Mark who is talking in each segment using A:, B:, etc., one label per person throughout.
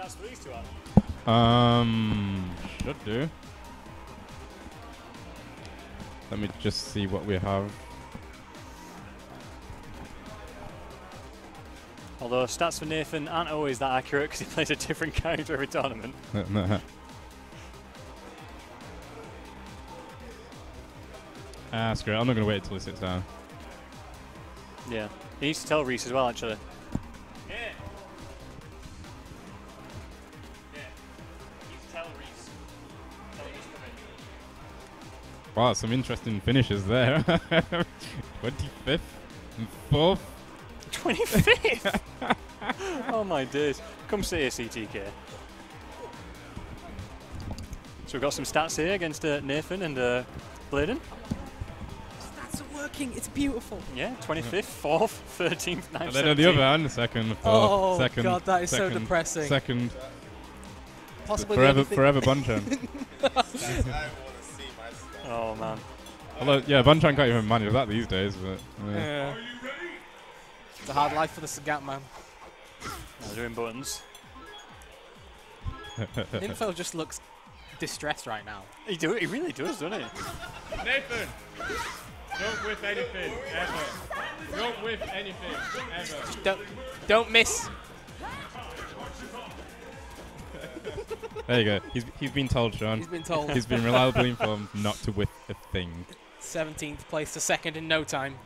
A: stats for these two?
B: Um, should do. Let me just see what we have.
A: Although stats for Nathan aren't always that accurate because he plays a different character every tournament.
B: Ah, screw it. I'm not going to wait until he sits down.
A: Yeah. He needs to tell Reese as well, actually.
B: Wow, some interesting finishes there. 25th and 4th.
A: 25th? oh my days. Come see us, CTK. So we've got some stats here against uh, Nathan and uh, Blaydon.
C: Stats are working. It's beautiful.
A: Yeah, 25th, 4th, 13th, 9th,
B: And then on the other hand, second, fourth,
C: Oh,
B: second.
C: God, that is so depressing.
B: Second.
C: Possibly the
B: forever,
C: only thing-
B: forever Bonchan.
A: Oh man.
B: Although, yeah, Bonchan can't even manage that these days. But yeah.
C: Yeah. It's a hard life for the Sagat man.
A: Now doing buttons.
C: Info just looks distressed right now.
A: He do he really does, doesn't he?
B: Nathan, don't whiff anything ever. Don't whiff anything ever.
C: Don't, don't miss.
B: There you go. He's he's been told, Sean.
C: He's been told.
B: he's been reliably informed not to whip a thing.
C: 17th place to second in no time.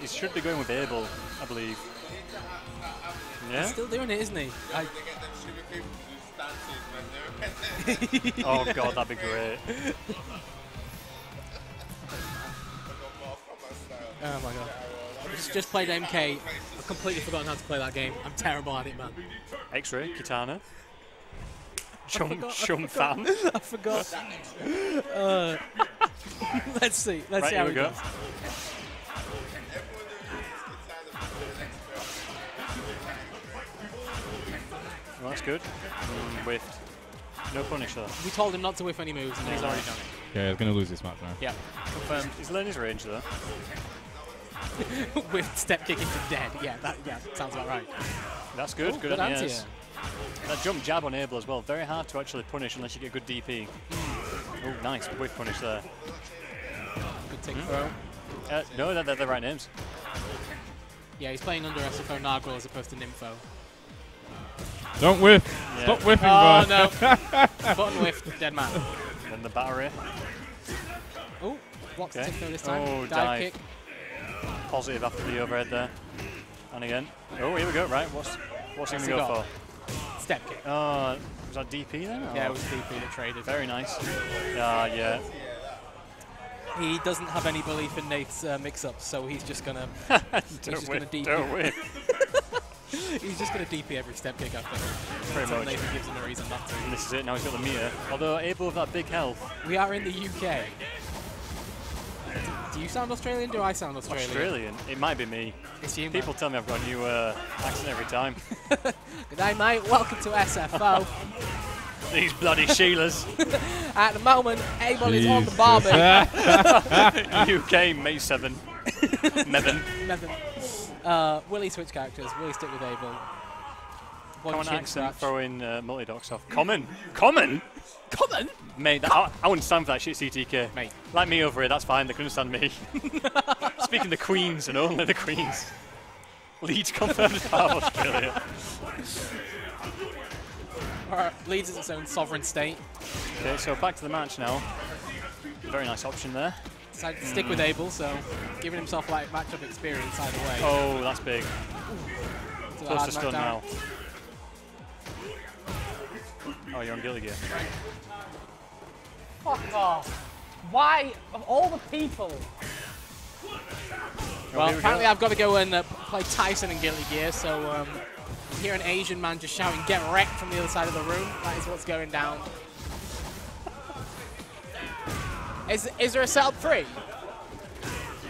A: He should be going with Abel, I believe. Yeah?
C: He's still doing it, isn't he? I,
A: oh god, that'd be great.
C: Oh my god. Just, just played MK. I've completely forgotten how to play that game. I'm terrible at it, man.
A: X-ray, Kitana. Chum,
C: forgot, I
A: chum fan.
C: I forgot. uh, let's see. Let's
A: right,
C: see how
A: we
C: it
A: go.
C: goes.
A: Well, that's good. Mm, whiffed. No punish though.
C: We told him not to whiff any moves, and he's already done it.
B: Yeah, he's going to lose this match now.
C: Yeah.
A: Confirmed. He's learned his range though.
C: With step kicking to dead. Yeah, that yeah sounds about right.
A: That's good.
C: Oh,
A: good,
C: good
A: on
C: anti
A: airs. That jump jab on Abel as well. Very hard to actually punish unless you get good DP. Oh, nice. Whiff punish there.
C: Good take
A: Hmm?
C: throw.
A: Uh, no, they're, they're the right names.
C: Yeah, he's playing under SFO Nargrull as opposed to Nympho.
B: Don't whiff.
A: Yeah.
B: Stop whiffing,
C: Oh
B: boy.
C: no! Button whiffed, dead man.
A: And the battery.
C: Oh, blocks the
A: Okay.
C: tick throw this time.
A: Oh,
C: dive,
A: dive.
C: kick.
A: Positive after the overhead there. And again. Oh, here we go. Right. What's what's he going to go
C: got?
A: for?
C: Step kick.
A: Oh, was that DP then?
C: Yeah, it was DP that traded.
A: Very nice. Yeah, yeah.
C: He doesn't have any belief in Nate's uh, mix-ups, so he's just gonna he's
A: Don't
C: just gonna. DP.
A: Don't whiff.
C: he's just gonna DP every step kick, think.
A: Pretty much.
C: Nathan gives him a reason not to.
A: And this is it. Now he's got the meter. Although Abel with that big health.
C: We are in the UK. Do you sound Australian? Do I sound Australian?
A: Australian. It might be me.
C: It's you, man.
A: People tell me I've got a new uh, accent every time.
C: Good day, mate. Welcome to SFO.
A: These bloody Sheilas.
C: At the moment, Abel is on the
B: Jesus.
C: barbie.
A: UK May 7. Mevin.
C: Nothing. Uh, Willie switch characters. Willie stick with Abel. One
A: Common
C: scratch.
A: throwing uh, multi-docs off. Common. Common?
C: Common?
A: Mate, that, I, I wouldn't stand for that shit, CTK.
C: Mate.
A: Like me over here, that's fine. They couldn't understand me. Speaking the Queens and only the Queens. Leeds confirmed of Australia.
C: Alright, Leeds is its own sovereign state.
A: Okay, so back to the match now. Very nice option there.
C: Decided to stick with Abel, so giving himself like matchup experience either way.
A: Oh, that's big. Close to stun now. Oh, you're on Guilty Gear.
C: Fuck off. Why, of all the people? Well, apparently
A: go.
C: I've got to go and uh, play Tyson and Guilty Gear, so um, you hear an Asian man just shouting, get wrecked from the other side of the room. That is what's going down. Is, is there a setup free?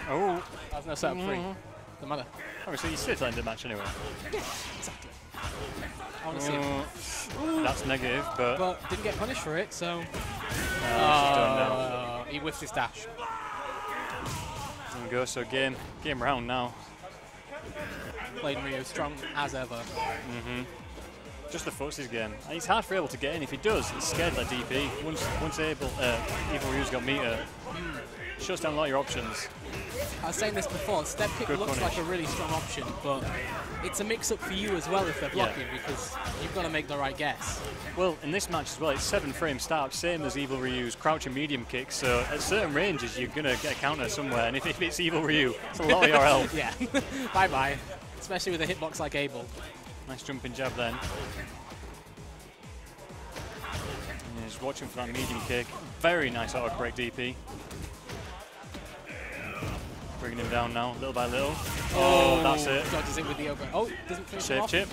A: Oh,
C: There's no setup free.
A: Mhm.
C: The mother.
A: oh, so you still ended the match anyway.
C: Exactly. I want to see it.
A: Oh, that's negative, but
C: But didn't get punished for it, so...
A: uh, she's done now.
C: Uh, he whiffed his dash.
A: There we go. So game, game round now.
C: Played Ryu strong as ever.
A: Just the footsies game. And it's hard for Abel to get in. If he does, he's scared of that DP. Once, once able, uh, Evil Ryu's got meter, shuts down a lot of your options.
C: I was saying this before, step kick
A: Good
C: looks
A: punish.
C: like a really strong option, but it's a mix-up for you as well if they're
A: Yeah.
C: blocking because you've got to make the right guess.
A: Well, in this match as well, it's seven frame start, same as Evil Ryu's crouch and medium kick. So at certain ranges, you're gonna get a counter somewhere. And if, if it's Evil Ryu, it's a lot of your health.
C: Yeah, bye-bye. Especially with a hitbox like Abel.
A: Nice jumping jab then. And he's watching for that medium kick. Very nice out of break DP. Bringing him down now, little by little. Oh, oh that's it.
C: Dodges it with the over. Oh, doesn't finish off.
A: chip.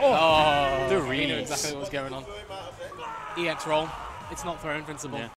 C: Oh, oh
A: The
C: he knew
A: reads.
C: exactly what was going on. EX roll. It's not throw invincible.
A: Yeah.